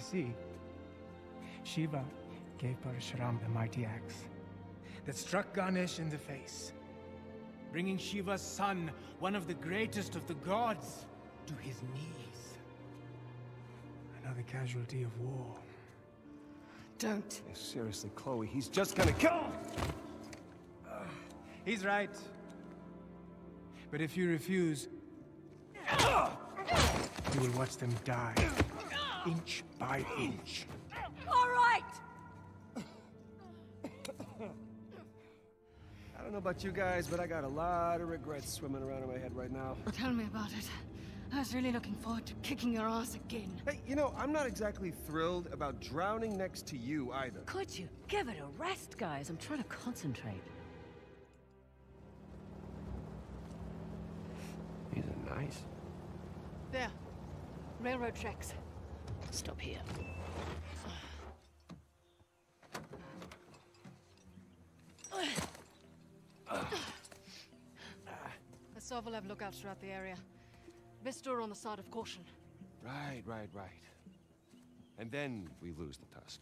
You see, Shiva gave Parashuram the mighty axe that struck Ganesh in the face, bringing Shiva's son, one of the greatest of the gods, to his knees. Another casualty of war. Don't. Seriously, Chloe, he's just gonna kill. He's right. But if you refuse, you will watch them die, inch by inch. All right! I don't know about you guys, but I got a lot of regrets swimming around in my head right now. Tell me about it. I was really looking forward to kicking your ass again. Hey, you know, I'm not exactly thrilled about drowning next to you either. Could you give it a rest, guys? I'm trying to concentrate. These are nice. There. Railroad tracks. Stop here. Asav will have lookouts throughout the area. Best store on the side of caution. Right, right, right. And then we lose the tusk.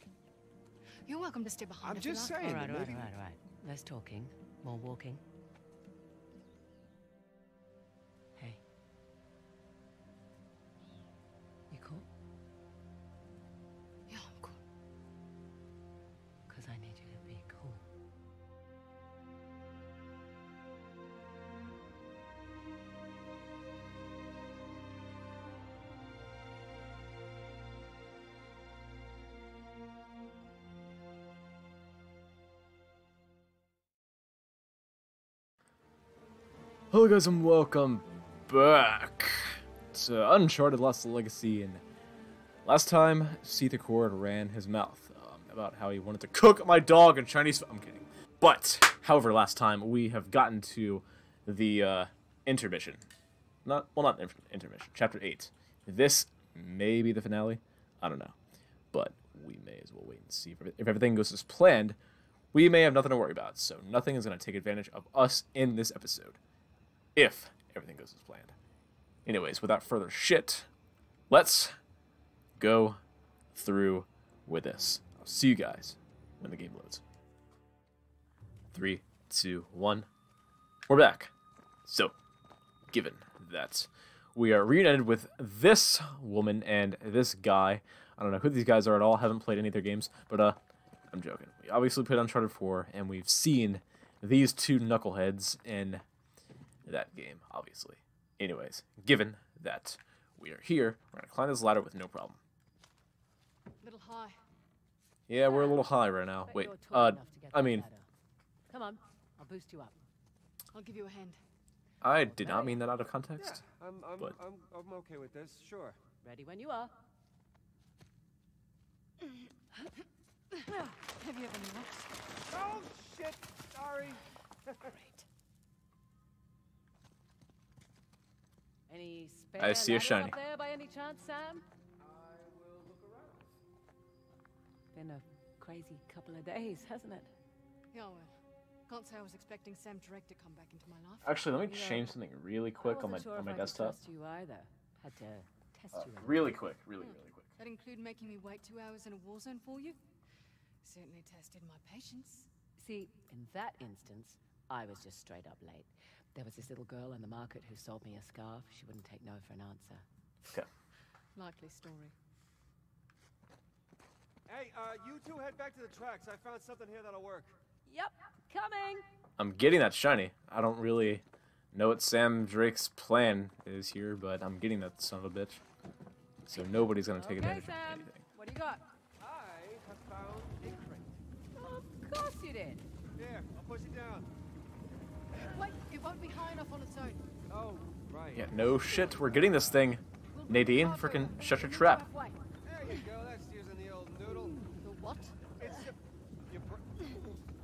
You're welcome to stay behind I'm if you just like. saying. All right, that all right, maybe- all right, all right. Less talking, more walking. Hello guys and welcome back to Uncharted Lost Legacy and last time Seether Cord ran his mouth um, about how he wanted to cook my dog in Chinese I'm kidding. But, however, last time we have gotten to the uh, intermission. Not, well not inter- intermission, chapter 8. This may be the finale, I don't know. But we may as well wait and see. If everything goes as planned, we may have nothing to worry about, so nothing is going to take advantage of us in this episode if everything goes as planned. Anyways, without further shit, let's go through with this. I'll see you guys when the game loads. Three, two, one. We're back. So, given that we are reunited with this woman and this guy, I don't know who these guys are at all. Haven't played any of their games, but uh, I'm joking. We obviously played Uncharted 4, and we've seen these two knuckleheads in that game, obviously. Anyways, given that we are here, we're gonna climb this ladder with no problem. Little high. Yeah, we're a little high right now. Wait, uh, enough to get I mean. Come on, I'll boost you up. I'll give you a hand. I did not mean that out of context. I'm, I'm, But- I'm, I'm okay with this. Sure. Ready when you are. Have you ever knocks? Oh shit! Sorry. Great. Any spare I see a ladder shiny. there by any chance, Sam? Been a crazy couple of days, hasn't it? Yeah, well. Can't say I was expecting Sam Drake to come back into my life. Actually, let me Yeah. change something really quick on my sure on my I desktop. trust you either. Had to test Uh, you. really quick, really, really quick. That include making me wait two hours in a war zone for you? Certainly tested my patience. See, in that instance, I was just straight up late. There was this little girl in the market who sold me a scarf. She wouldn't take no for an answer. Okay. Likely story. Hey, uh, you two head back to the tracks. I found something here that'll work. Yep, coming. I'm getting that shiny. I don't really know what Sam Drake's plan is here, but I'm getting that son of a bitch. So nobody's gonna take okay, advantage Sam. of anything. What do you got? I have found a crate. Of course you did. Here, I'll push it down. Wait, it won't be high enough on its own. Oh, right. Yeah, no shit. We're getting this thing. Nadine, frickin' shut your trap. There you go. That's using the old noodle. The what? It's the, your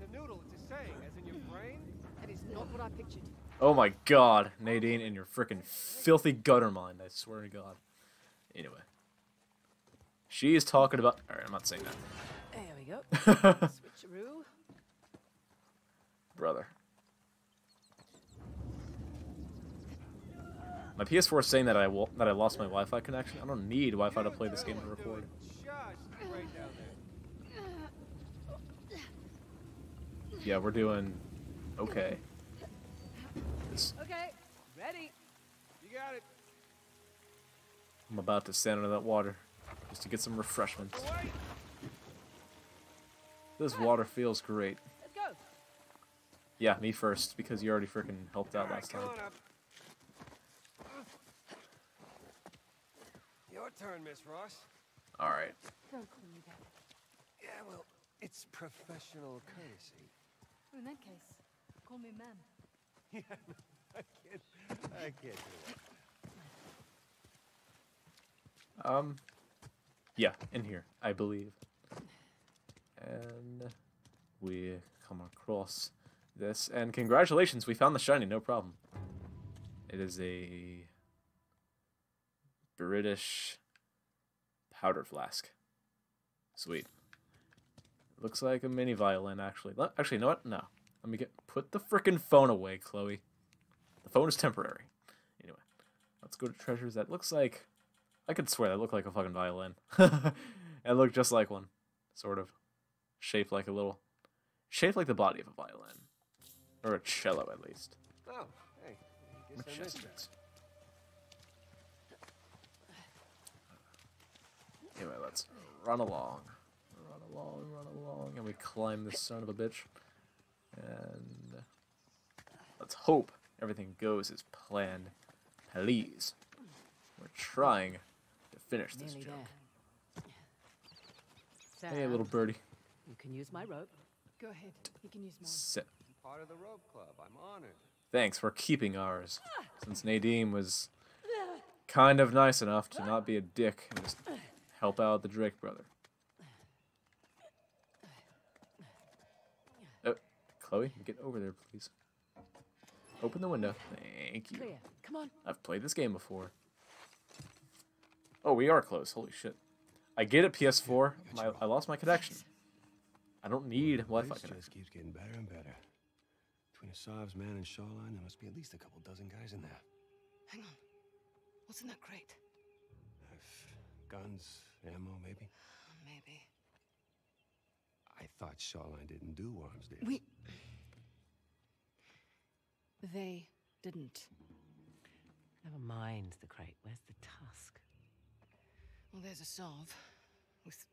the noodle. It's a saying, as in your brain. That is not what I pictured. Oh my god, Nadine and your freaking filthy gutter mind, I swear to god. Anyway. She is talking about. Alright, I'm not saying that. There we go. Switcheroo. Brother. My PS4 is saying that I that I lost my Wi-Fi connection. I don't need Wi-Fi to play this game and record. Yeah, we're doing okay. This. Okay, ready. You got it. I'm about to stand under that water just to get some refreshments. This water feels great. Yeah, me first because you already freaking helped out last time. Your turn, Miss Ross. All right. Don't call me that. Yeah, well, it's professional courtesy. In that case, call me ma'am. Yeah, I can't. I can't do that. Um, yeah, in here, I believe. And we come across this, and congratulations, we found the shiny, no problem. It is a British powder flask. Sweet. Looks like a mini violin, actually. Actually, you know what? No. Let me get put the frickin' phone away, Chloe. The phone is temporary. Anyway, let's go to treasures. That looks like I could swear that looked like a fucking violin. it looked just like one, sort of, shaped like a little, shaped like the body of a violin, or a cello at least. Oh, hey. I guess I Anyway, let's run along, run along, run along, and we climb this son of a bitch, and let's hope everything goes as planned. Please, we're trying to finish this Nearly joke. there. Hey, little birdie. You can use my rope. Go ahead. You can use mine. Sit. Part of the rope club. I'm honored. Thanks for keeping ours, since Nadine was kind of nice enough to not be a dick and just help out the Drake brother. Oh, Chloe, get over there, please. Open the window. Thank you. Clear. Come on. I've played this game before. Oh, we are close. Holy shit. I get it, PS4. My, I lost my connection. I don't need Wi-Fi Place connection. just keeps getting better and better. Between Asav's man and Shoreline, there must be at least a couple dozen guys in there. Hang on. What's in that crate? Guns, ammo, maybe. Maybe. I thought Shoreline didn't do arms deals. We. They didn't. Never mind the crate. Where's the tusk? Well, there's Asav with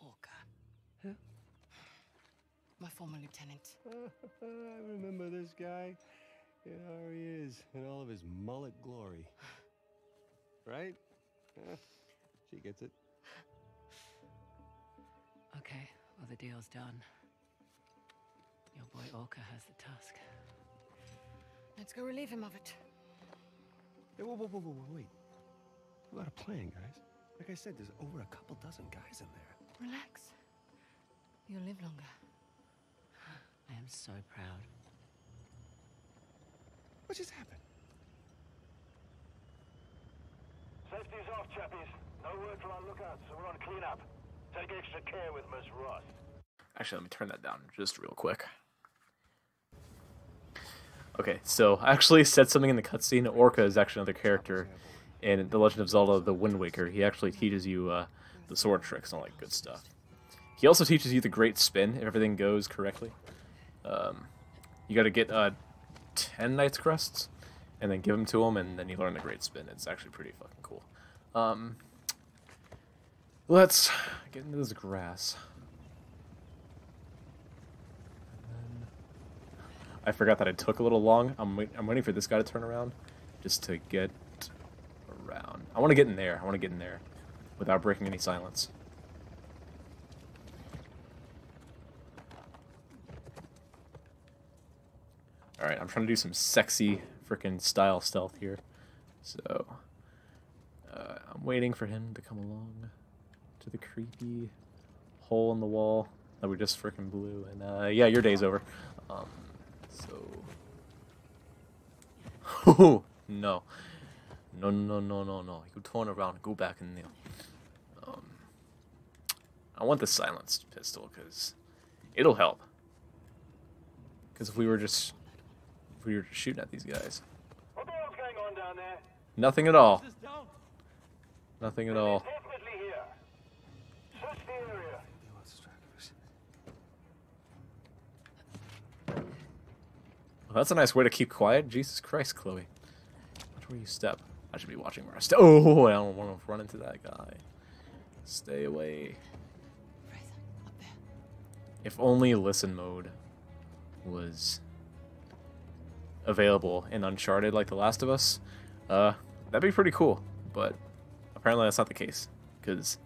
Orca. Who? My former lieutenant. I remember this guy. Yeah, there he is, in all of his mullet glory. Right? Yeah, she gets it. Okay, well, the deal's done. Your boy Orca has the tusk. Let's go relieve him of it. Hey, whoa, whoa, whoa, whoa, whoa, wait. We got a plan, guys. Like I said, there's over a couple dozen guys in there. Relax. You'll live longer. I am so proud. What just happened? Safety's off, chappies. No word from our lookouts, so we're on cleanup. Take extra care with Miss Ross. Actually, let me turn that down just real quick. Okay, so I actually said something in the cutscene. Orca is actually another character in The Legend of Zelda: The Wind Waker. He actually teaches you uh, the sword tricks and all that good stuff. He also teaches you the Great Spin if everything goes correctly. Um, you got to get uh, ten Knights Crests and then give them to him, and then you learn the Great Spin. It's actually pretty fucking cool. Um, let's get into this grass. I forgot that it took a little long. I'm wait- I'm waiting for this guy to turn around, just to get around. I want to get in there. I want to get in there, without breaking any silence. All right, I'm trying to do some sexy freaking style stealth here, so uh, I'm waiting for him to come along to the creepy hole in the wall that we just freaking blew. And uh, yeah, your day's over. Um, so. Oh, no. No, no, no, no, no. You turn around and go back in there. Um, I want the silenced pistol because it'll help. Because if we were just we were shooting at these guys. Nothing at all. Nothing at all. Well, that's a nice way to keep quiet. Jesus Christ, Chloe. Watch where you step. I should be watching where I step. Oh, I don't want to run into that guy. Stay away. If only listen mode was available in Uncharted like The Last of Us, uh, that'd be pretty cool. But apparently that's not the case because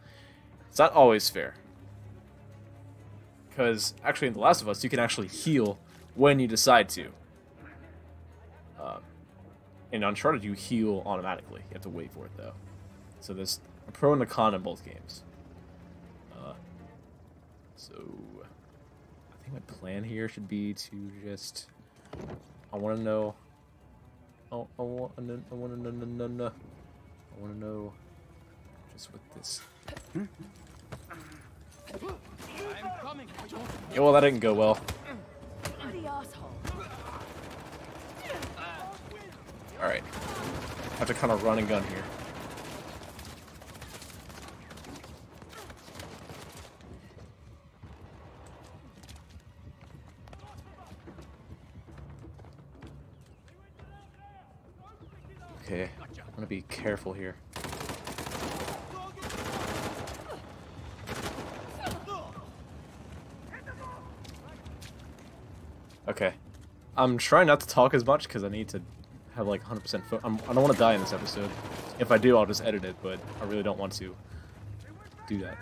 it's not always fair. Because actually in The Last of Us, you can actually heal when you decide to. Uh, in Uncharted, you heal automatically. You have to wait for it though. So there's a pro and a con in both games. Uh, so I think my plan here should be to just. I want to know. Oh, I want to. know. I want to know. No, no, no. I want to know. Just with this. Yeah, well, that didn't go well. Bloody asshole. All right. Have to kind of run and gun here. Okay, I'm gonna be careful here. Okay. I'm trying not to talk as much because I need to have like 100% fo- I'm, I don't want to die in this episode. If I do, I'll just edit it, but I really don't want to do that.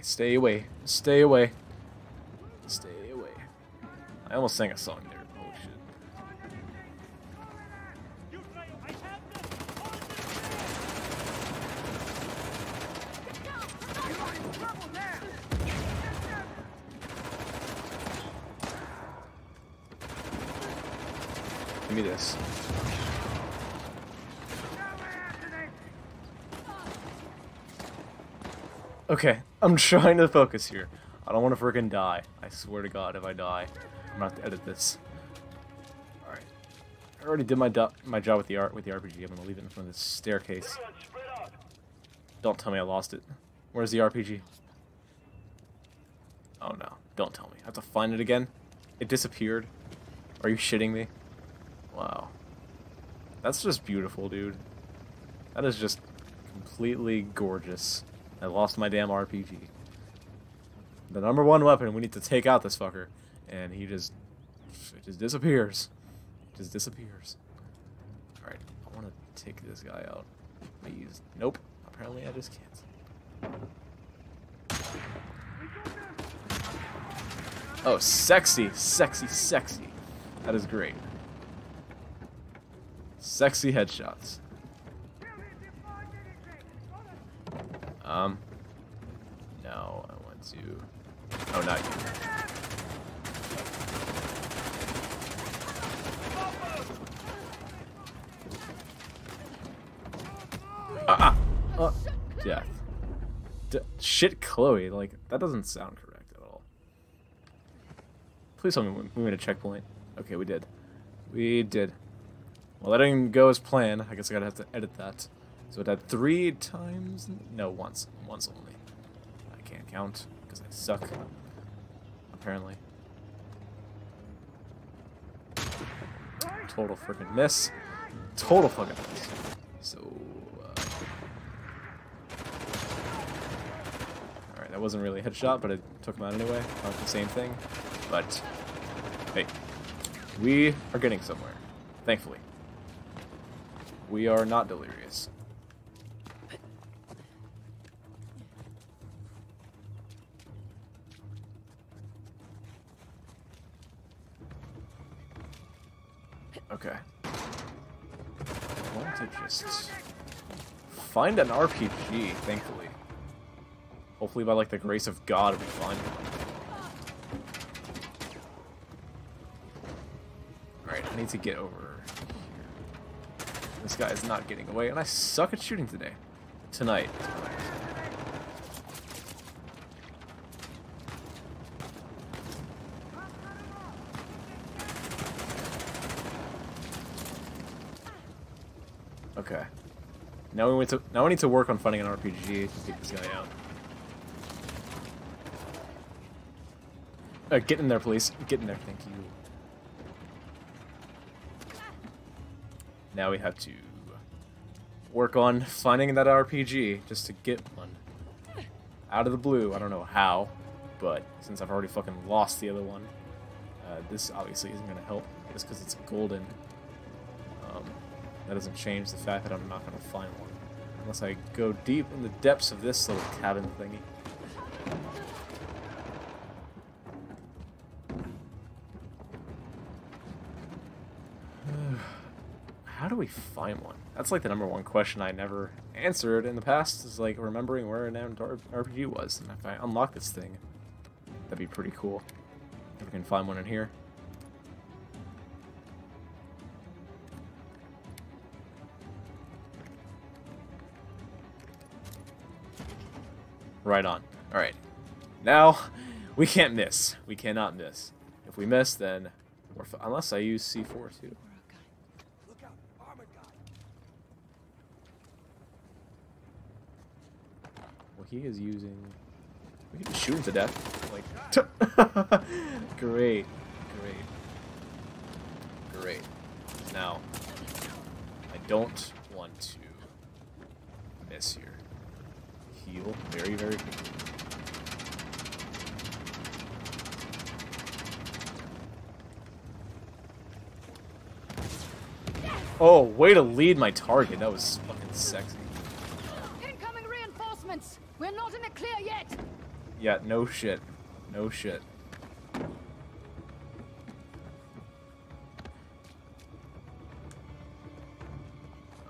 Stay away. Stay away. Stay away. I almost sang a song there. Oh shit. Give me this. Okay, I'm trying to focus here. I don't want to freaking die. I swear to God, if I die, I'm gonna have to edit this. All right, I already did my my job with the art with the RPG. I'm gonna leave it in front of this staircase. Don't tell me I lost it. Where's the RPG? Oh no, don't tell me. I have to find it again? It disappeared? Are you shitting me? Wow. That's just beautiful, dude. That is just completely gorgeous. I lost my damn RPG. The number one weapon, we need to take out this fucker. And he just... It just disappears. Just disappears. Alright, I want to take this guy out. Use... Nope. Apparently I just can't. Oh, sexy, sexy, sexy. That is great. Sexy headshots. Um. No, I want to. Oh, not you. Ah! Uh, death. D shit, Chloe. Like, that doesn't sound correct at all. Please tell me we made a checkpoint. Okay, we did. We did. Well, that didn't go as planned. I guess I gotta have to edit that. So it had three times? No, once. Once only. I can't count because I suck. Apparently. Total freaking miss. Total fucking miss. So. Uh... Alright, that wasn't really a headshot, but it took him out anyway. Not the same thing. But. Hey. We are getting somewhere. Thankfully. We are not delirious. Find an RPG, thankfully. Hopefully by like the grace of God we find one. Alright, I need to get over here. This guy is not getting away, and I suck at shooting today. Tonight. Okay. Now we need to now we need to work on finding an RPG to take this guy out. Uh, get in there, please. Get in there, thank you. Now we have to work on finding that RPG just to get one. Out of the blue, I don't know how, but since I've already fucking lost the other one, uh, this obviously isn't going to help just because it's golden. That doesn't change the fact that I'm not going to find one. Unless I go deep in the depths of this little cabin thingy. How do we find one? That's like the number one question I never answered in the past is like remembering where an RPG was. And if I unlock this thing, that'd be pretty cool. If we can find one in here. Right on. Alright. Now, we can't miss. We cannot miss. If we miss, then... We're unless I use C4 too. Well, he is using... We can shoot him to death. Like, great, great, great. Now, I don't want to miss here. Heal very, very quickly. Oh, way to lead my target. That was fucking sexy. Incoming reinforcements! We're not in the clear yet! Yeah, no shit. No shit.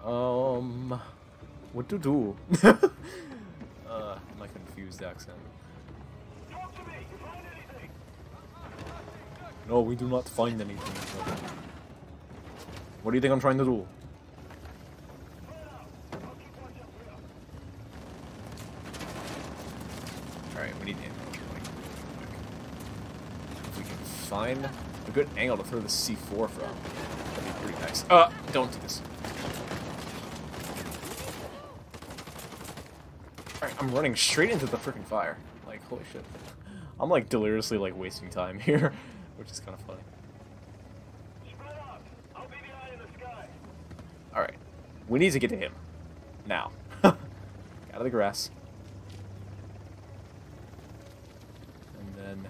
Um, what to do? my confused accent. Talk to me. You find anything? No, we do not find anything. What do you think I'm trying to do? Alright, we need ammo. If we can find a good angle to throw the C4 from, that'd be pretty nice. Uh, don't do this. I'm running straight into the freaking fire. Like, holy shit. I'm like deliriously like wasting time here, which is kind of funny. Alright. We need to get to him. Now. Out of the grass. And then...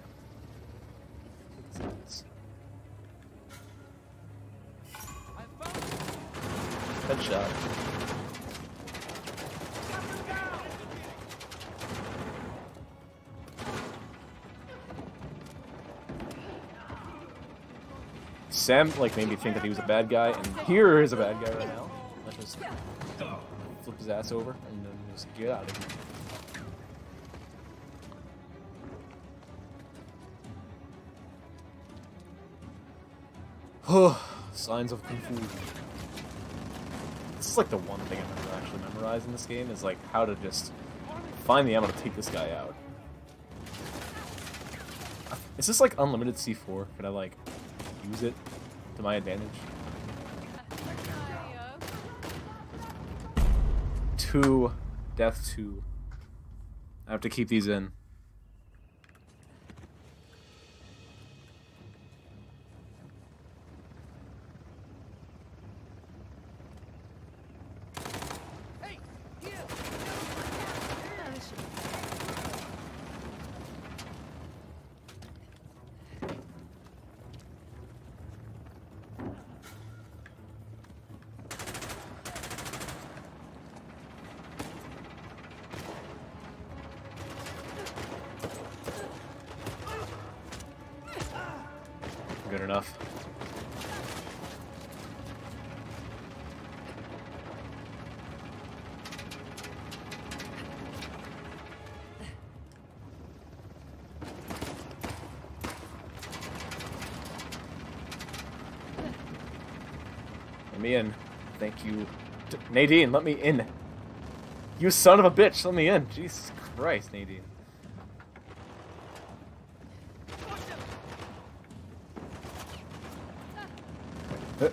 Headshot. Sam like made me think that he was a bad guy, and here is a bad guy right now. Let's just flip his ass over and then just get out of here. Oh, Signs of confusion. This is like the one thing I've never actually memorized in this game is like how to just find the ammo to take this guy out. Is this like unlimited C4? Can I like use it to my advantage? Two, death two. I have to keep these in. Nadine, let me in. You son of a bitch, let me in. Jesus Christ, Nadine. Uh.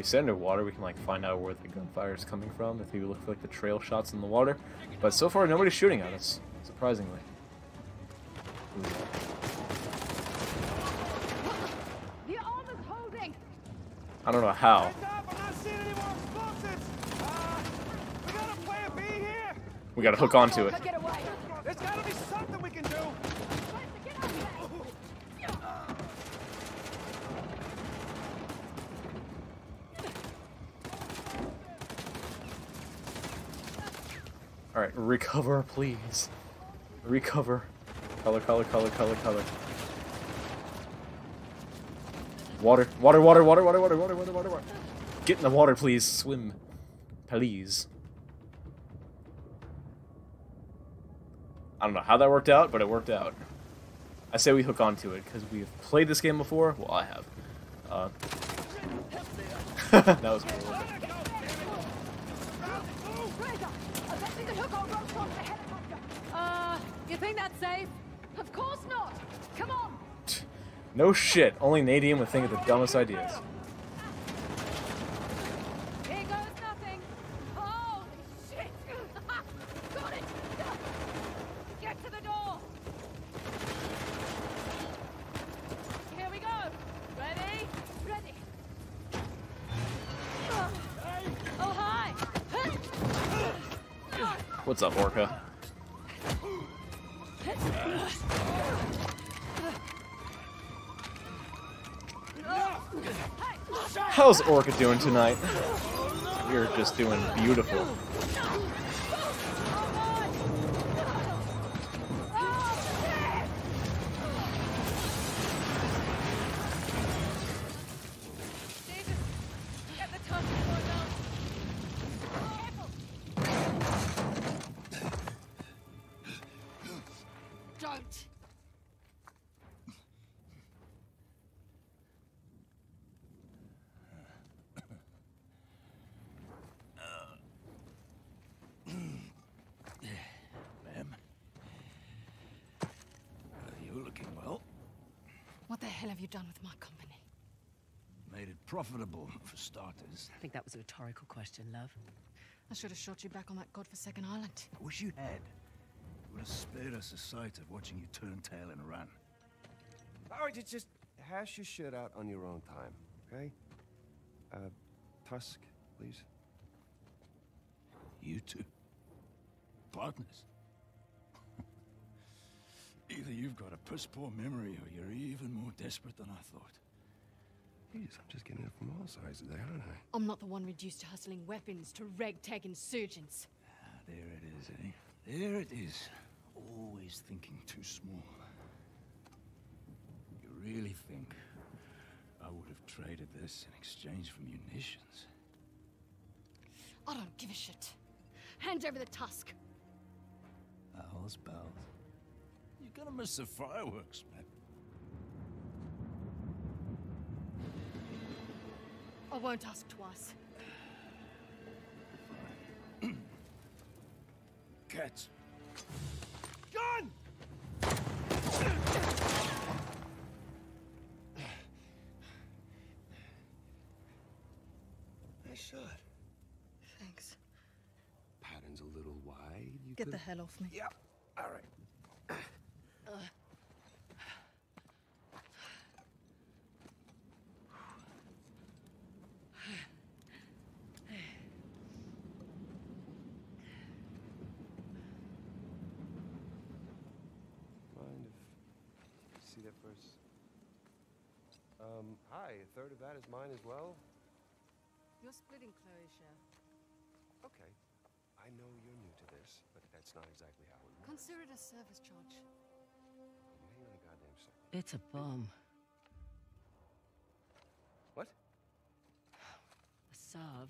We stay underwater, we can like find out where the gunfire is coming from. If we look for like the trail shots in the water, but so far nobody's shooting at us, surprisingly. Ooh. The armor's holding! I don't know how. Heads up, I'm not seeing any more explosives. Ah, we gotta play a B. We gotta hook onto it. Get away! There's gotta be something we can do. Get out there! All right, recover, please. Recover. Color, color, color, color, color. Water, water, water, water, water, water, water, water, water, water. Get in the water, please. Swim, please. I don't know how that worked out, but it worked out. I say we hook onto it because we've played this game before. Well, I have. Uh, that was horrible. Frazer! I bet you can hook our ropes onto the helicopter! Uh, you think that's safe? Of course not! Come on! No shit. Only Nadine would think of the dumbest ideas. Here goes nothing! Holy shit! Got it! Get to the door! Here we go! Ready? Ready! Oh, hi! What's up, Orca? How's Orca doing tonight? You're just doing beautiful. Starters. I think that was a rhetorical question, love. I should have shot you back on that godforsaken island. I wish you had. It would have spared us the sight of watching you turn tail and run. All right, just- just hash your shit out on your own time, okay? Uh, Tusk, please. You two. Partners. Either you've got a piss poor memory or you're even more desperate than I thought. Jeez, I'm just getting it from all sides today, aren't I? I'm not the one reduced to hustling weapons to ragtag insurgents. Ah, there it is, eh? There it is. Always thinking too small. You really think I would have traded this in exchange for munitions? I don't give a shit. Hand over the tusk. Owls, pals. You're gonna miss the fireworks, man. I won't ask twice. Cats. Gun! Nice shot. Thanks. Pattern's a little wide. You Get could... the hell off me. Yep. All right. Mind if see that first? Um, hi. A third of that is mine as well. You're splitting Chloe share. Okay. I know you're new to this, but that's not exactly how it works. Consider it a service charge. Hang on a goddamn second. It's a bomb. What? Asav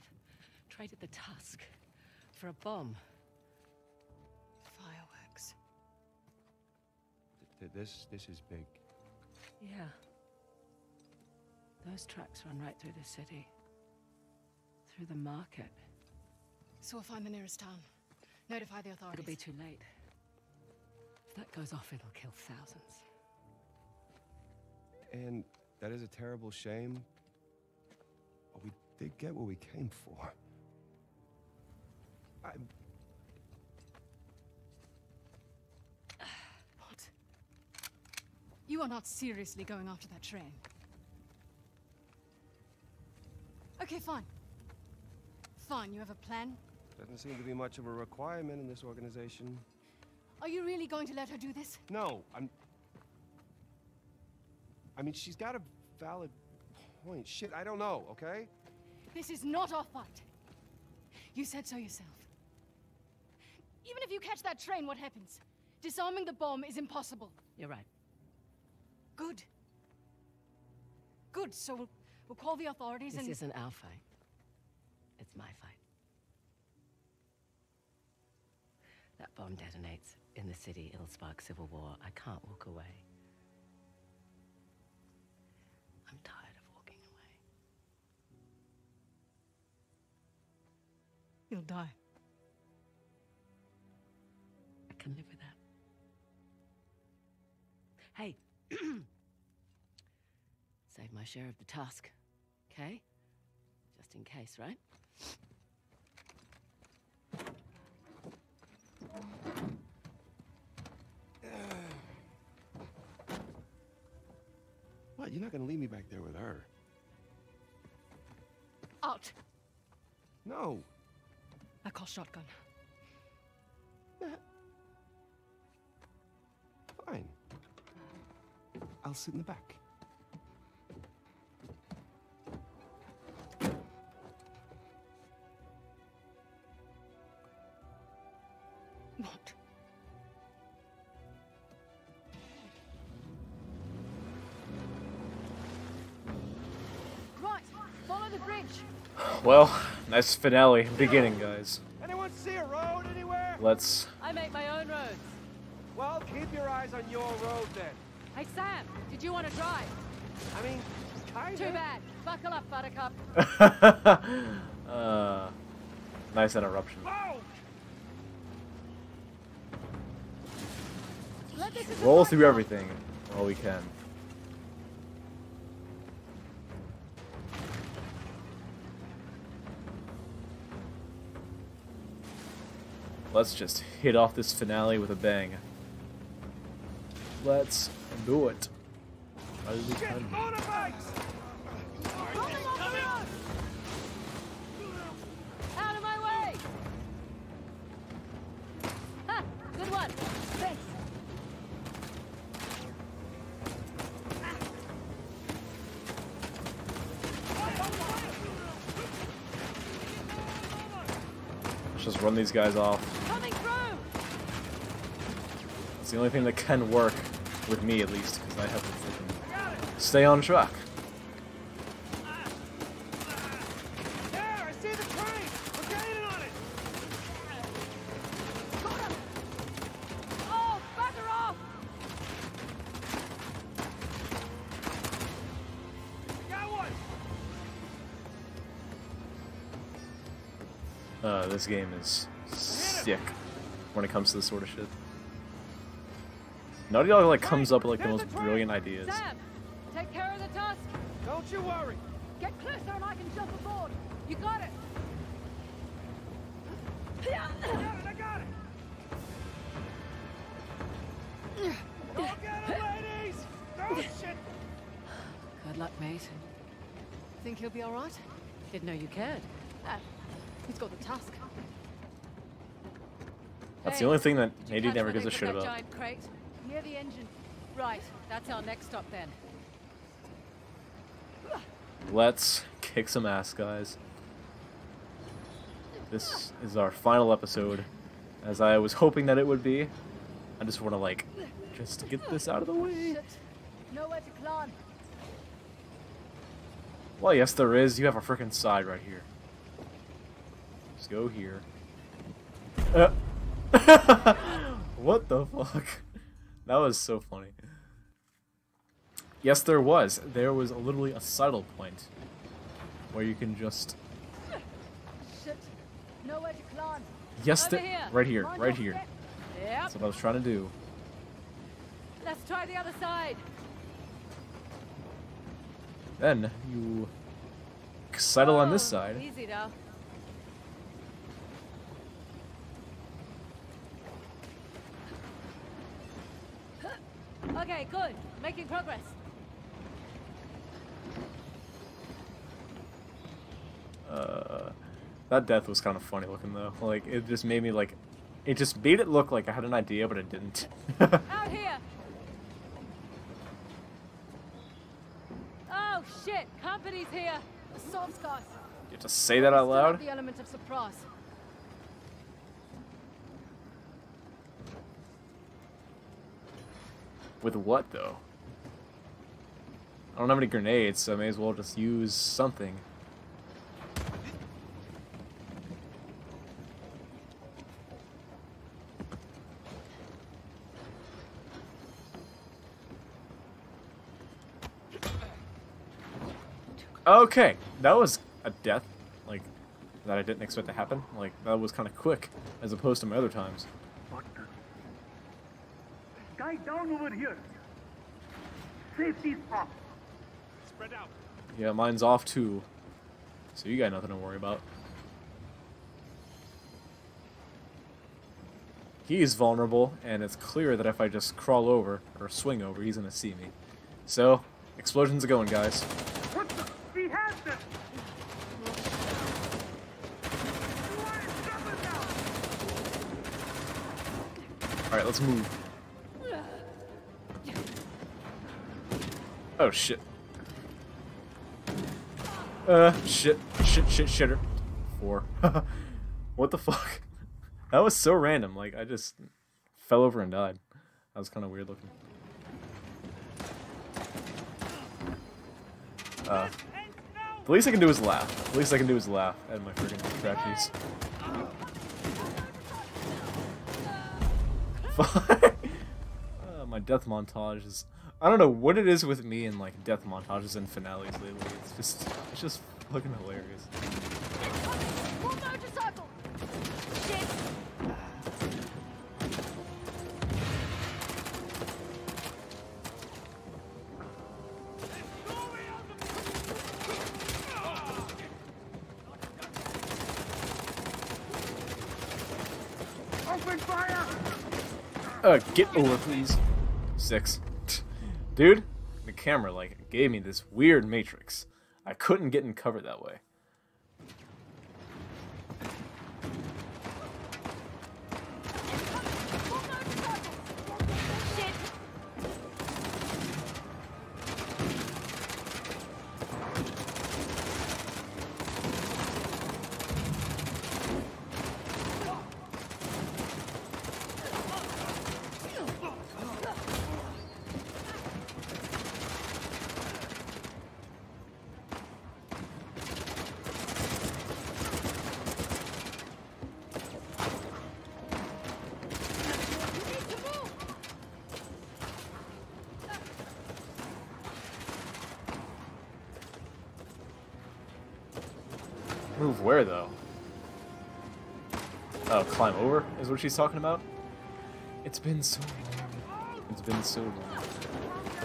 traded the tusk for a bomb. Fireworks. Th- th- this this is big. Yeah. Those tracks run right through the city. Through the market. So we'll find the nearest town. Notify the authorities. It'll be too late. If that goes off, it'll kill thousands. And that is a terrible shame. But we did get what we came for. I, What? You are not seriously going after that train. Okay, fine. Fine, you have a plan? doesn't seem to be much of a requirement in this organization. Are you really going to let her do this? No, I'm. I mean, she's got a valid point. Shit, I don't know, okay? This is not our fight. You said so yourself. Even if you catch that train, what happens? Disarming the bomb is impossible. You're right. Good. Good, so we'll, we'll call the authorities This and... isn't our fight. It's my fight. That bomb detonates in the city. It'll spark civil war. I can't walk away. I'm tired of walking away. You'll die. I can live with that. Hey. Save my share of the tusk. Okay? Just in case, right? What? You're not gonna leave me back there with her? Out! No. I call shotgun. Fine. I'll sit in the back. Well, nice finale beginning, guys. Anyone see a road anywhere? Let's. I make my own roads. Well, keep your eyes on your road then. Hey, Sam, did you want to drive? I mean, kind Too bad. Buckle up, Buttercup. uh, nice interruption. Let Roll through everything while we can. Let's just hit off this finale with a bang. Let's do it. How did we time? Out of my way! Good one. Let's just run these guys off. It's the only thing that can work with me, at least, because I have to freaking stay on track. There, I see the train. We're gaining on it. Oh, bugger off! Got one. Uh, this game is sick when it comes to this sort of shit. Naughty Dog like comes up with like the most brilliant ideas. Sam, take care of the tusk. Don't you worry. Get closer and I can jump aboard. You got it. I got it. I got it. Go get him, ladies. Oh shit. Good luck, mate. Think he'll be all right? Didn't know you cared. Uh, he's got the tusk. That's Hey, the only thing that Did you Nadine catch never gives a shit with that about. Near the engine. Right, that's our next stop then. Let's kick some ass, guys. This is our final episode, as I was hoping that it would be. I just want to like, just get this out of the way. Nowhere to climb. Well, yes, there is. You have a freaking side right here. Just go here. Uh. what the fuck? That was so funny. Yes, there was. There was literally a saddle point where you can just. Shit. Nowhere to climb. Yes, Over there- here. right here, Mind right here. Yep. That's what I was trying to do. Let's try the other side. Then you settle on this Oh, side. Easy now. Okay, good. Making progress. Uh, that death was kind of funny looking though. Like it just made me like, it just made it look like I had an idea, but it didn't. Out here! Oh shit! Company's here! Assault scars. you have to say that out loud. The element of surprise. With what though? I don't have any grenades, so I may as well just use something. Okay, that was a death, like, that I didn't expect to happen. Like, that was kind of quick, as opposed to my other times. Guy down over here. Safety's off. Spread out. Yeah, mine's off too. So you got nothing to worry about. He's vulnerable, and it's clear that if I just crawl over, or swing over, he's gonna see me. So, explosions are going, guys. What the? We have them. Alright, let's move. Oh, shit. Uh, shit, shit, shit, shitter. Four. what the fuck? That was so random, like, I just fell over and died. That was kind of weird looking. Uh, the least I can do is laugh. The least I can do is laugh at my freaking tragedies. Fuck. Uh, my death montage is. I don't know what it is with me and like death montages and finales lately. It's just, it's just fucking hilarious. More motorcycle! Shit! Open fire! Uh, get over, please. Six. Dude, the camera like gave me this weird matrix. I couldn't get in cover that way. What she's talking about? It's been so long. It's been so long.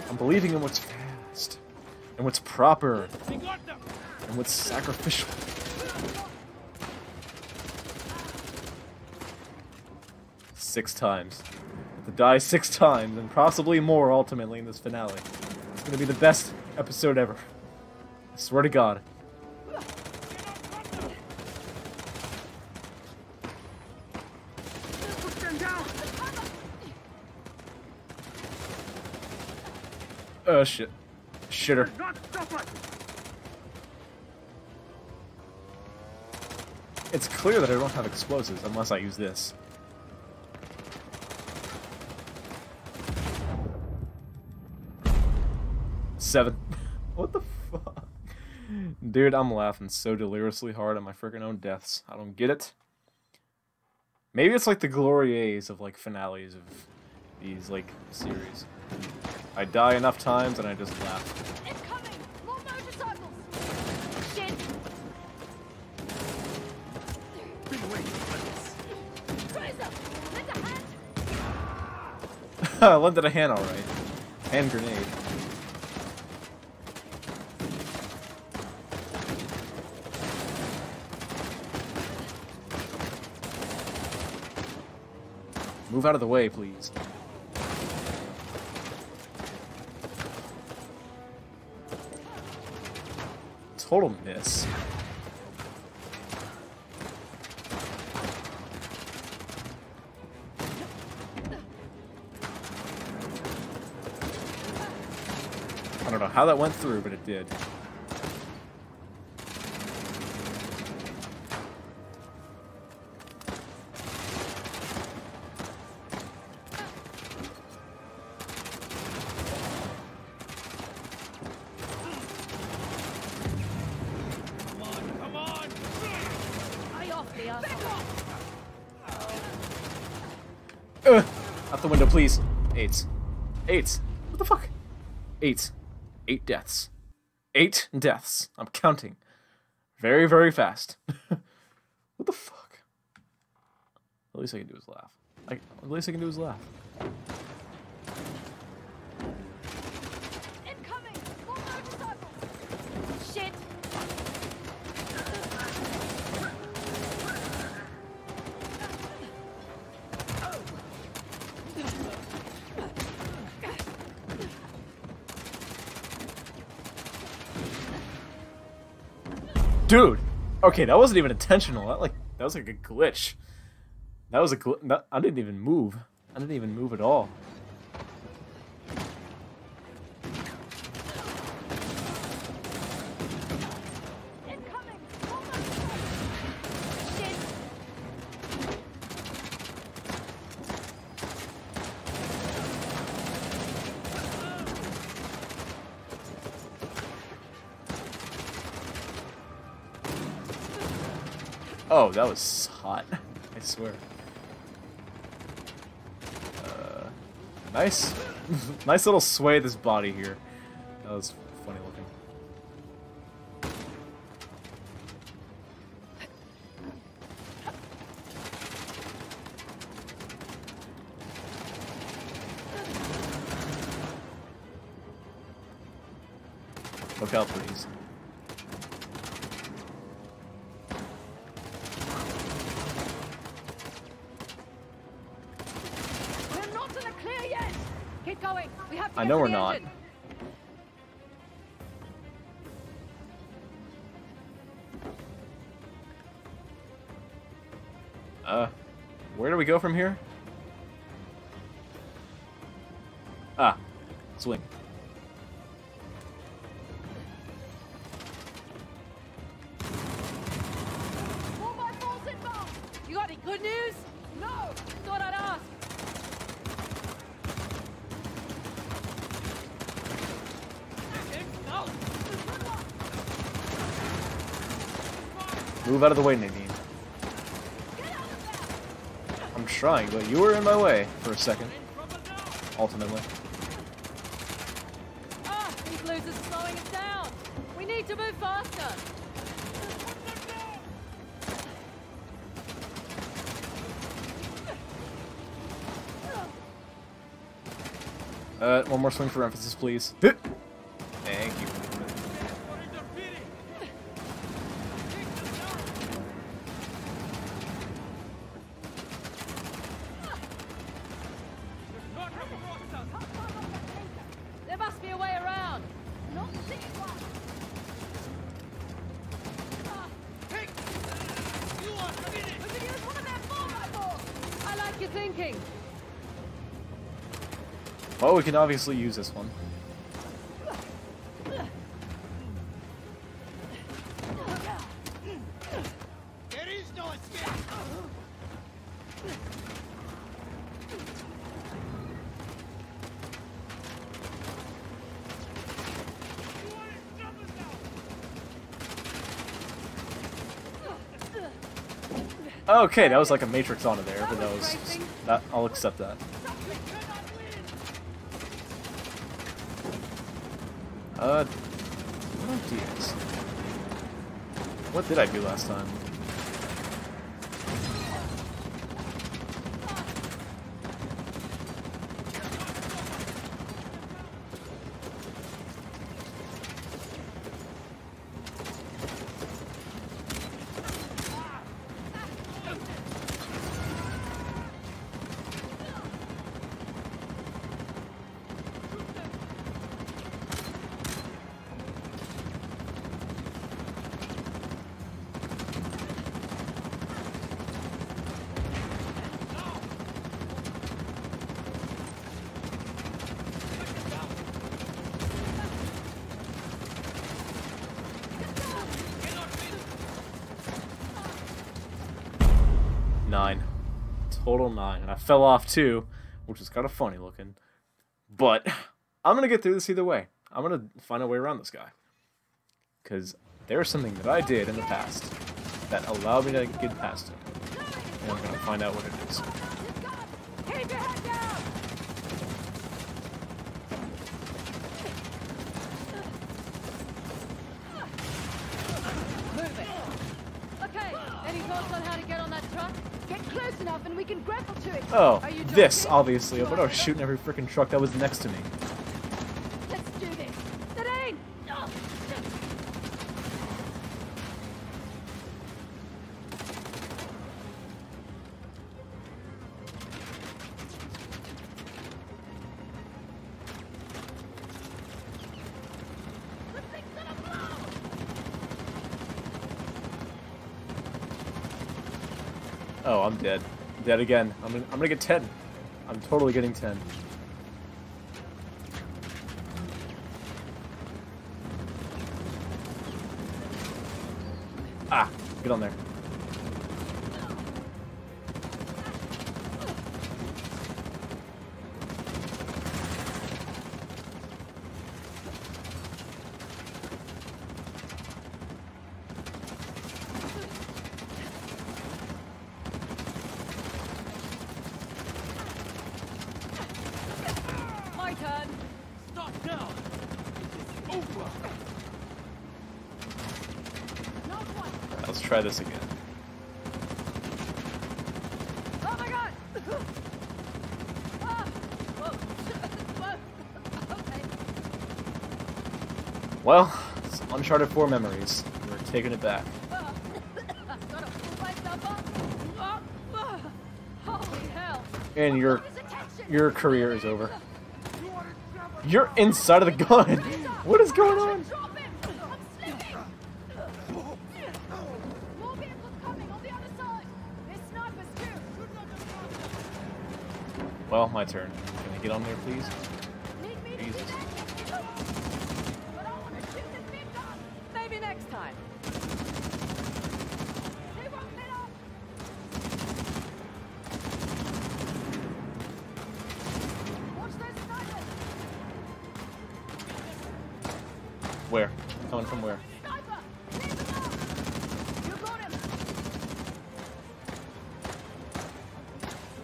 I'm believing in what's fast, and what's proper, and what's sacrificial. Six times. To die six times, and possibly more ultimately in this finale. It's gonna be the best episode ever. I swear to God. Oh shit. Shitter. It's clear that I don't have explosives unless I use this. Seven. what the fuck? Dude, I'm laughing so deliriously hard at my freaking own deaths. I don't get it. Maybe it's like the glorias of like finales of these like series. I die enough times and I just laugh. Lend it a hand, alright. Hand grenade. Move out of the way, please. Total miss. I don't know how that went through, but it did. Ugh. Out the window, please. Eight. Eight. What the fuck? Eight. Eight deaths. Eight deaths. I'm counting. Very, very fast. what the fuck? At least I can do is laugh. I, the least I can do is laugh. Dude! Okay, that wasn't even intentional. That like that was like a glitch. That was a glitch. I didn't even move. I didn't even move at all. Swear. Uh, nice, nice little sway this body here. That was Uh, where do we go from here? Ah, swing. Four by fours inbound! You got any good news? No! Thought I'd ask. Move out of the way, Nadine. I'm trying, but you were in my way for a second. Ultimately. Ah, these losers are slowing us down. We need to move faster. Uh, one more swing for emphasis, please. can obviously use this one. There is no escape! Okay, that was like a matrix onto there, but that was that. I'll accept that. Uh, what did I do last time? nine. Total nine. And I fell off too, which is kind of funny looking. But I'm going to get through this either way. I'm going to find a way around this guy. Because there's something that I did in the past that allowed me to get past him. And I'm going to find out what it is. Keep your head down! Move it. Okay, any thoughts on how to get on that truck? Get close enough and we can grapple to it. Oh, Are you this, obviously. But I was oh, shooting every freaking truck that was next to me. Let's do this. Nadine! Oh, Oh, I'm dead. Dead again. I'm gonna, I'm gonna get 10. Totally getting 10. Ah, get on there. My turn! Stop now! Over! Let's try this again. Oh my god! Ah! Whoa. Whoa. okay. Well, Uncharted 4 memories. We're taking it back. Gotta pull myself up. Holy hell! And your your career is over. You're inside of the gun. What is going on? Big gun! Maybe next time. They won't let up! Watch those snipers! Where? Coming from where? Sniper! Leave! You got him!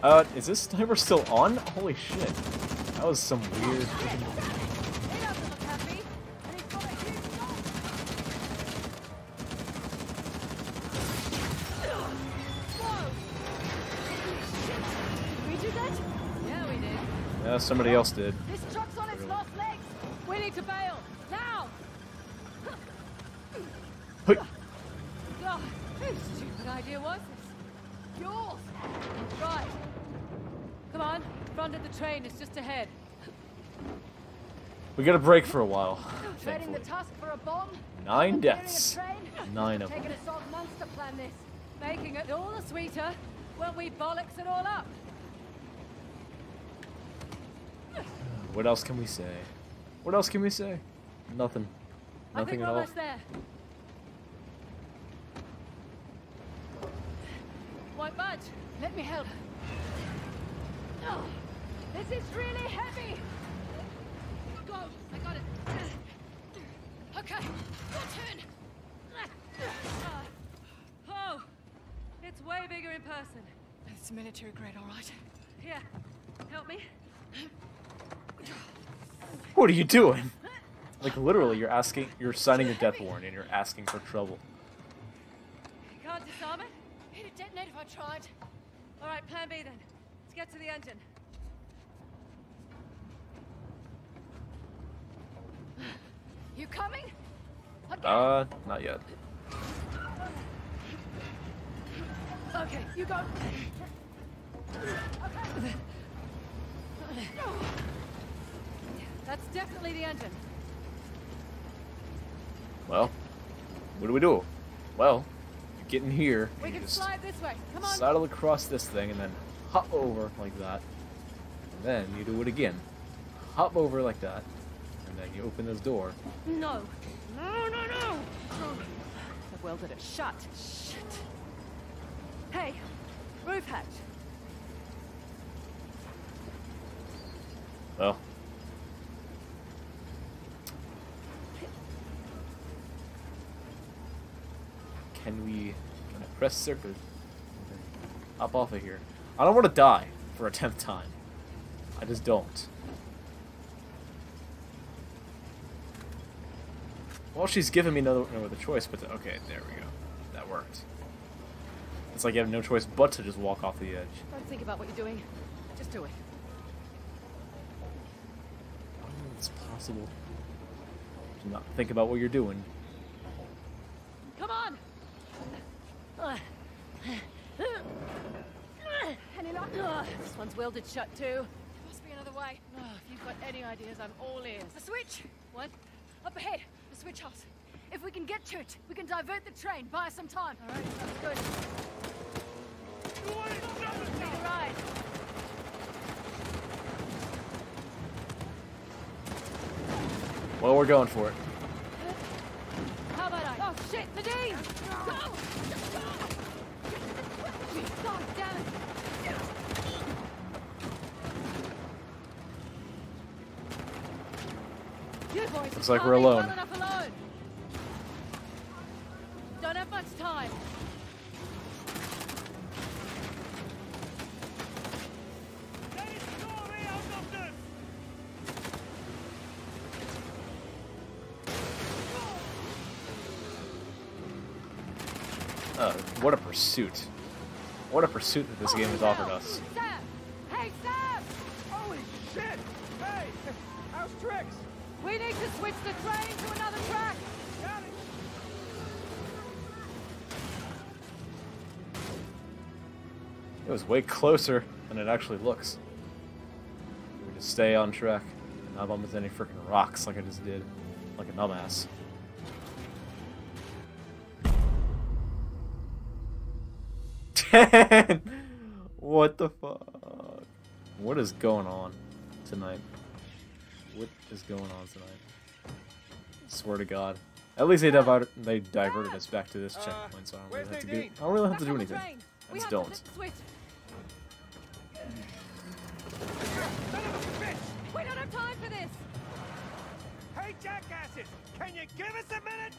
Uh, is this sniper still on? Holy shit. That was some weird... He doesn't look happy, and he's got a huge gun! Whoa! Did we do that? Yeah, we did. Yeah, somebody else did. This truck's on its last legs! We need to bail. Now! Hey, God, whose stupid idea was this? Yours! Right. Come on, front of the train is just ahead. We got a break for a while. Trading the Thankfully. tusk for a bomb? Nine deaths. Nine of Taking a salt to plan this. Making it all the sweeter when we bollocks it all up. What else can we say? What else can we say? Nothing. I Nothing at all. there. Won't budge. Let me help. Oh, this is really heavy. Go. I got it. Okay. Your turn. Oh, it's way bigger in person. It's military grade, all right. Here, help me. What are you doing? Like literally, you're asking, you're signing a death warrant and you're asking for trouble. Can't disarm it? It'd detonate if I tried. All right, plan B then. Let's get to the engine. You coming? Uh, not yet. okay, you go. Okay. That's definitely the engine. Well, what do we do? Well, you get in here, We you can just slide this way. Come on. sidle across this thing and then hop over like that. And then you do it again. Hop over like that. And then you open this door. No. No, no, no. I've welded it shut. Shit. Hey, Roof hatch. Well. Can we can I press circle? Hop off of here. I don't want to die for a tenth time. I just don't. Well, she's given me no, no other choice but to... Okay, there we go. That worked. It's like you have no choice but to just walk off the edge. Don't think about what you're doing. Just do it. I don't know if it's possible. to not think about what you're doing. Come on! Ugh. Any luck? This one's welded shut too. There must be another way. Ugh, If you've got any ideas, I'm all ears. The switch! What? Up ahead! The switch house. If we can get to it, we can divert the train, buy us some time. All right, sounds good. Take a ride. Well, we're going for it. How about I? Oh shit, Nadine! Go! God damn it! You boys Looks just like can't we're leave alone. well enough alone. Don't have much time. Uh, what a pursuit. What a pursuit that this game has offered us. Hey, Sam! Holy shit! Hey! How's Trix? We need to switch the train to another track. Got it! It was way closer than it actually looks. We just stay on track, and not bump into any freaking rocks like I just did, like a dumbass. Ten. What the fuck? What is going on tonight? What is going on tonight? Swear to God. At least they diverted they diverted us back to this uh, checkpoint, so I don't really have to do. I don't really have to do anything. train. I just don't. flip the switch. Son of a bitch! We don't have time for this. Hey, jackasses! Can you give us a minute?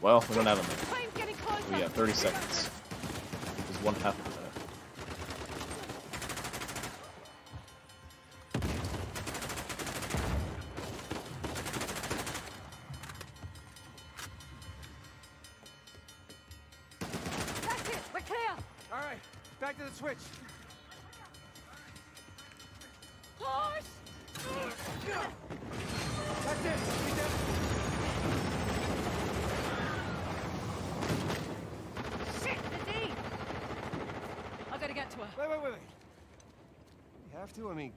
Well, we don't have a minute. Train's getting closer. We have 30 seconds. Is one half of a minute. That's it. We're clear. All right, back to the switch. Push. That's it. We did Shit, Nadine. I gotta get to her. Wait, wait, wait, wait. We have to? I mean,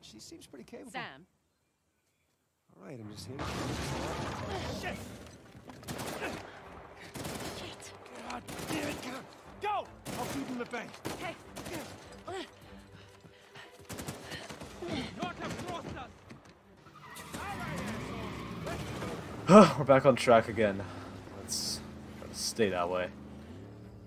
she seems pretty capable. Sam. All right, I'm just here. Shit! God damn it! Go! Go! I'll keep him the bank. Okay. Not across us! We're back on track again. Let's try to stay that way.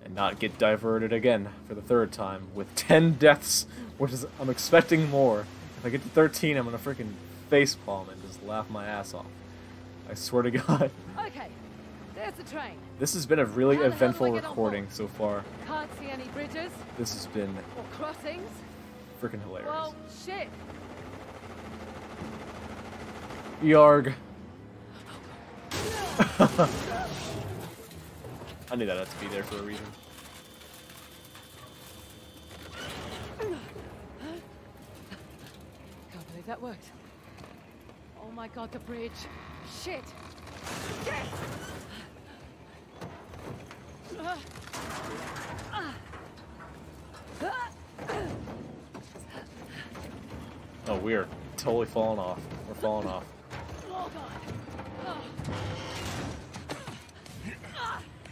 And not get diverted again for the third time with 10 deaths, which is, I'm expecting more. If I get to 13, I'm gonna freaking facepalm and just laugh my ass off. I swear to God. Okay. There's the train. This has been a really How the hell do I eventful recording so far. Can't see any bridges This has been or crossings. freaking hilarious. Well, shit. Yarg. I knew that had to be there for a reason. Can't believe that worked. Oh my god, the bridge. Shit. Shit! Oh, we're totally falling off. We're falling off.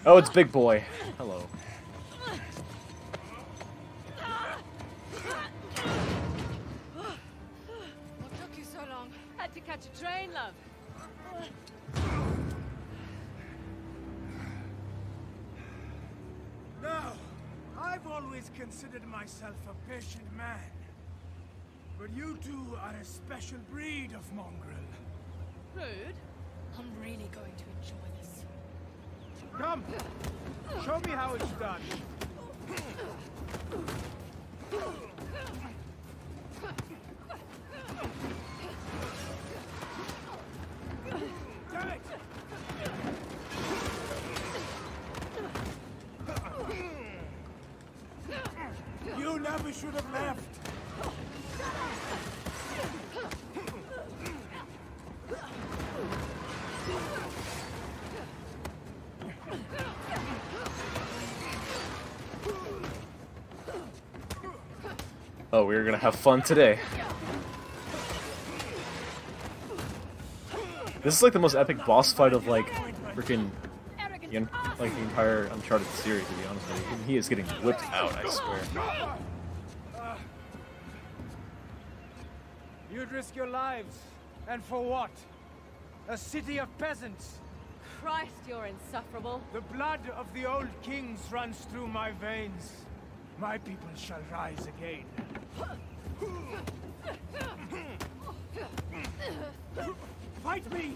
Oh, it's Big Boy. We're gonna have fun today. This is like the most epic boss fight of like freaking Arrogant the, un- ass! like the entire Uncharted series. To be honest with you, he is getting whipped out. I swear. You'd risk your lives. And for what? A city of peasants. Christ, you're insufferable. The blood of the old kings runs through my veins. My people shall rise again. Fight me!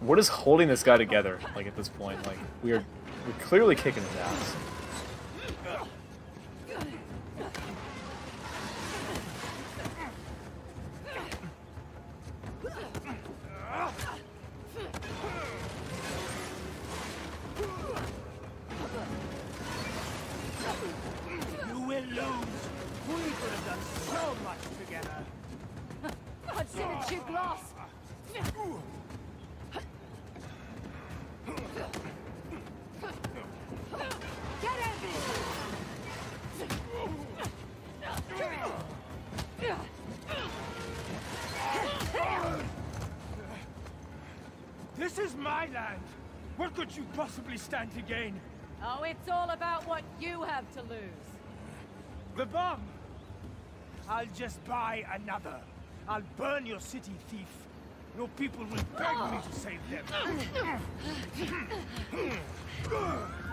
What is holding this guy together? Like at this point, like we are, we're clearly kicking his ass. To gain? Oh, it's all about what you have to lose. The bomb! I'll just buy another. I'll burn your city, thief. Your people will beg me to save them.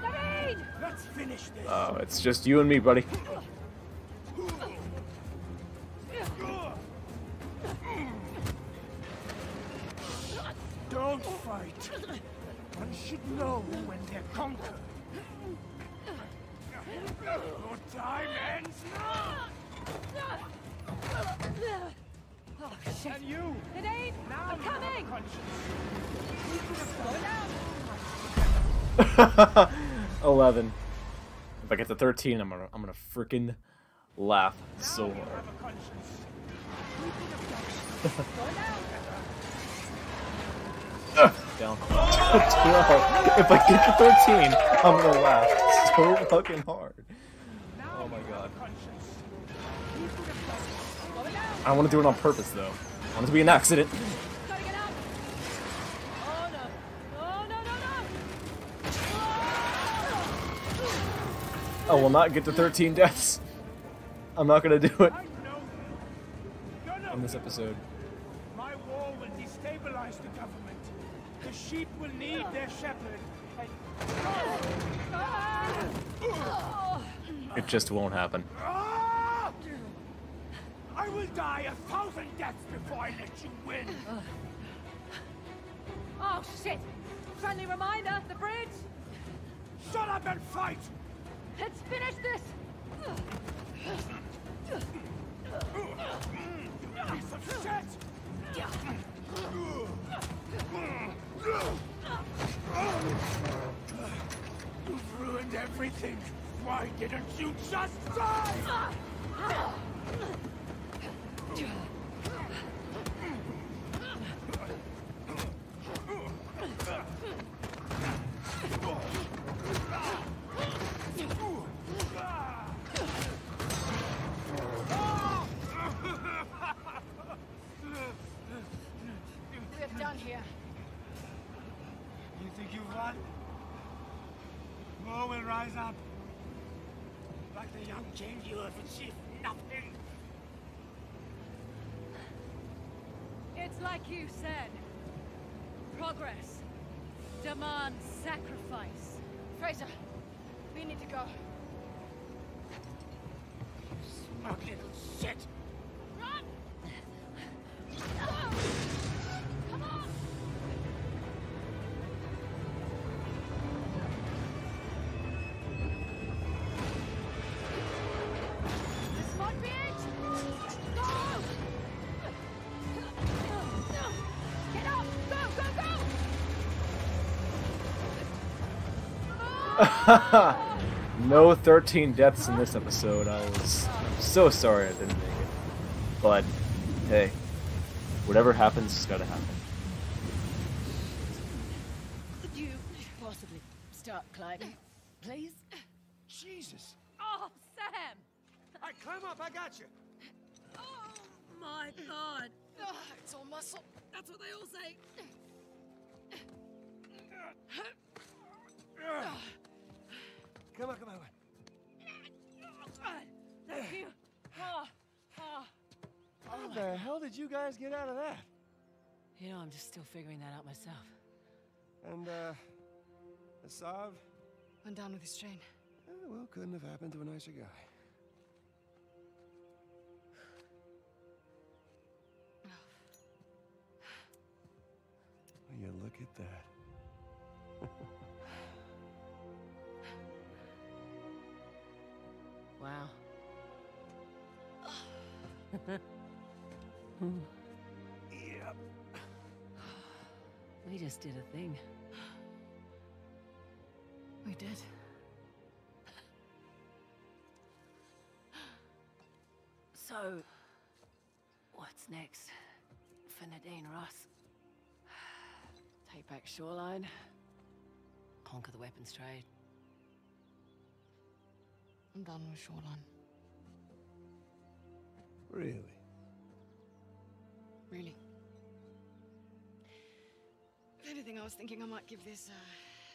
David! Let's finish this. Oh, it's just you and me, buddy. Don't fight. One should know when they're conquered. Your time ends now. Oh, shit. And you, David, now I'm you have a coming! conscience. Eleven. If I get to thirteen, I'm gonna, I'm gonna freaking laugh so hard. Down. Twelve. If I get to thirteen, I'm gonna laugh so fucking hard. Oh my god. I want to do it on purpose though. I want it to be an accident. Gotta get out! No! No no no! I will not get to 13 deaths. I'm not gonna do it I know you. You're no in this episode. Sheep will need their shepherd. It just won't happen. I will die a thousand deaths before I let you win. Oh shit! Friendly reminder, of the bridge! Shut up and fight. Let's finish this! Piece of shit! You've ruined everything. Why didn't you just die? We're done here. You think you've won? More will rise up. Like the young king, you have achieved nothing. It's like you said. Progress demands sacrifice. Frazer, we need to go. Smug little shit. no 13 deaths in this episode. I was so sorry I didn't make it. But, hey, whatever happens, it's gotta happen. Still figuring that out myself. And, uh, Asav? Went down with his train. Eh, well, couldn't have happened to a nicer guy. Will you look at that? Wow. Yep. We just did a thing. We did. So, what's next for Nadine Ross? Take back Shoreline, conquer the weapons trade. I'm done with Shoreline. Really? Really. Anything, I was thinking I might give this uh,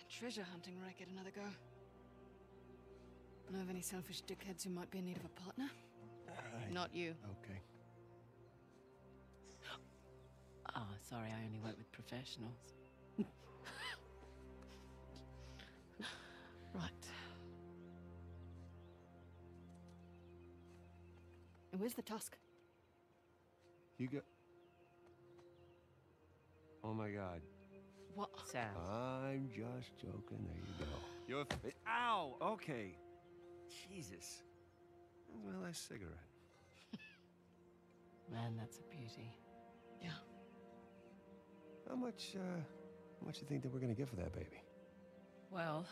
treasure hunting racket another go. Know of any selfish dickheads who might be in need of a partner? Alright. Not you. Okay. Oh, sorry, I only work with professionals. Right. And where's the tusk? You go. Oh my god. What? Sam. I'm just joking. There you go. You're. F- Ow! Okay. Jesus. That's my last cigarette. Man, that's a beauty. Yeah. How much, uh, how much do you think that we're gonna get for that baby? Well,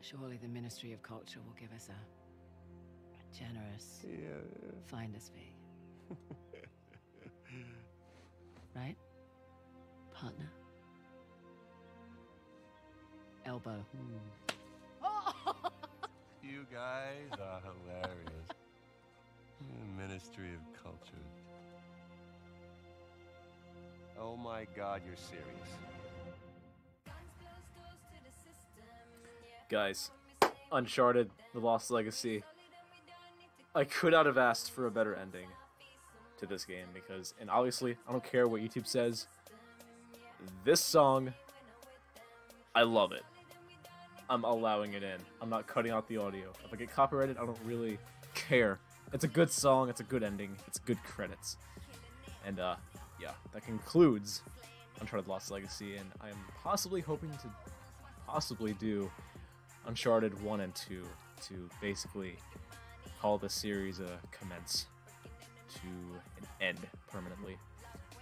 surely the Ministry of Culture will give us a, a generous Yeah. finder's fee. right? Partner? Elbow. Hmm. You guys are hilarious. Ministry of Culture. Oh my god, you're serious. Guys, Uncharted, The Lost Legacy. I could not have asked for a better ending to this game because, and obviously, I don't care what YouTube says. This song, I love it. I'm allowing it in. I'm not cutting out the audio. If I get copyrighted, I don't really care. It's a good song. It's a good ending. It's good credits. And uh, yeah, that concludes Uncharted Lost Legacy, and I'm possibly hoping to possibly do Uncharted 1 and 2 to basically call the series a commence to an end permanently.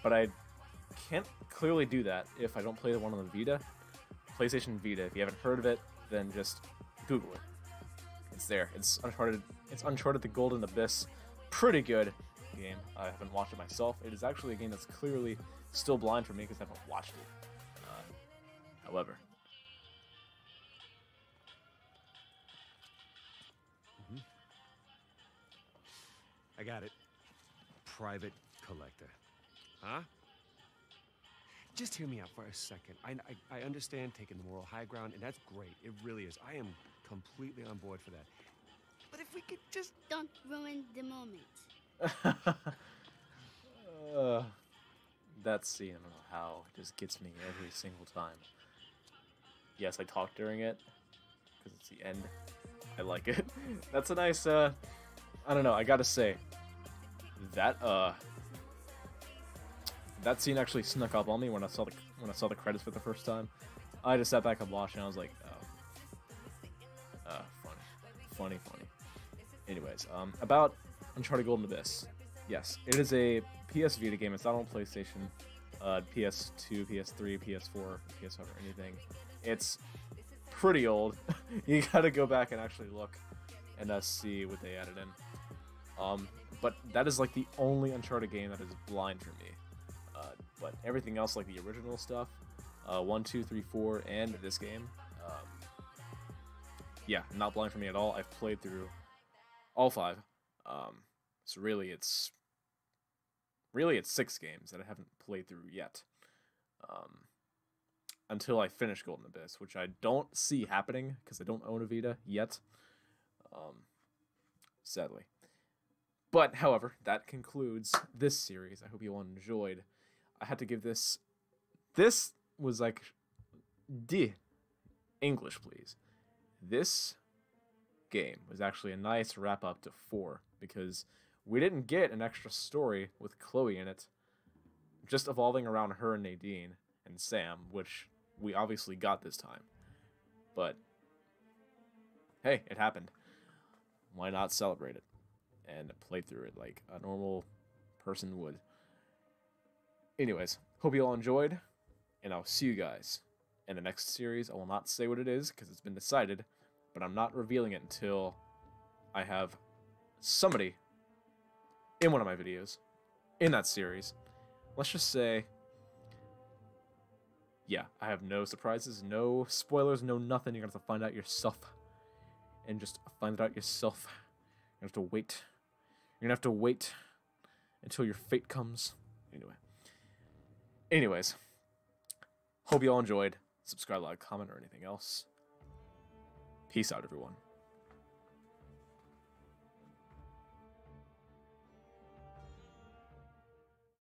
But I can't clearly do that if I don't play the one on the Vita. PlayStation Vita. If you haven't heard of it, then just Google it. It's there. It's Uncharted. It's Uncharted: The Golden Abyss. Pretty good game. I haven't watched it myself. It is actually a game that's clearly still blind for me because I haven't watched it. Uh, however, I got it. Private collector. Huh? Just hear me out for a second. I, I, I understand taking the moral high ground, and that's great. It really is. I am completely on board for that. But if we could just. Don't ruin the moment. uh, that scene, I don't know how, it just gets me every single time. Yes, I talk during it because it's the end. I like it. That's a nice. Uh, I don't know. I gotta say, that uh, that scene actually snuck up on me when I saw the when I saw the credits for the first time. I just sat back and watched, and I was like, oh, uh, funny, funny, funny. Anyways, um, about Uncharted Golden Abyss. Yes, it is a PS Vita game. It's not on PlayStation, uh, PS2, PS3, PS4, PS5, or anything. It's pretty old. you gotta go back and actually look and uh, see what they added in. Um, but that is like the only Uncharted game that is blind for me. But everything else, like the original stuff, uh, one, two, three, four, and this game, um, yeah, not blind for me at all. I've played through all five. Um, so really, it's really it's six games that I haven't played through yet. Um, until I finish Golden Abyss, which I don't see happening because I don't own a Vita yet. Um, sadly. But, however, that concludes this series. I hope you all enjoyed. I had to give this. This was like. D. English, please. This game was actually a nice wrap up to four because we didn't get an extra story with Chloe in it, just evolving around her and Nadine and Sam, which we obviously got this time. But hey, it happened. Why not celebrate it and play through it like a normal person would? Anyways, hope you all enjoyed, and I'll see you guys in the next series. I will not say what it is because it's been decided, but I'm not revealing it until I have somebody in one of my videos in that series. Let's just say yeah, I have no surprises, no spoilers, no nothing. You're gonna have to find out yourself. And just find it out yourself. You're gonna have to wait. You're gonna have to wait until your fate comes. Anyway. Anyways. Hope you all enjoyed. Subscribe, like, comment, or anything else. Peace out, everyone.